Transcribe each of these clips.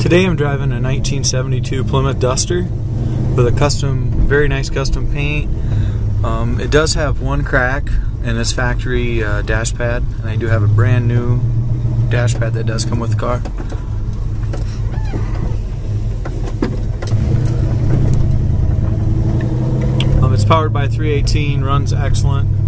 Today I'm driving a 1972 Plymouth Duster with a custom, very nice custom paint. Um, it does have one crack in this factory uh, dash pad, and I do have a brand new dash pad that does come with the car. Um, it's powered by 318, runs excellent.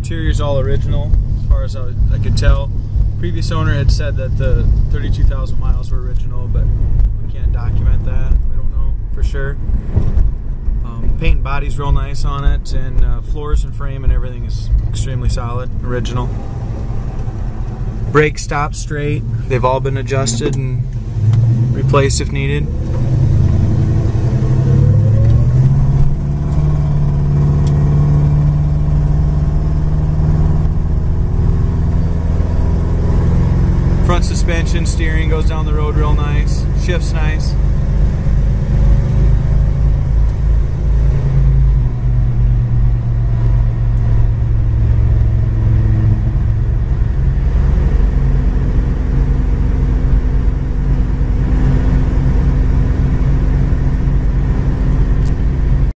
Interior is all original, as far as I, I could tell. Previous owner had said that the 32,000 miles were original, but we can't document that. We don't know for sure. Um, paint and body's real nice on it, and uh, floors and frame and everything is extremely solid, original. Brake stops straight. They've all been adjusted and replaced if needed. Suspension, steering goes down the road real nice. Shifts nice.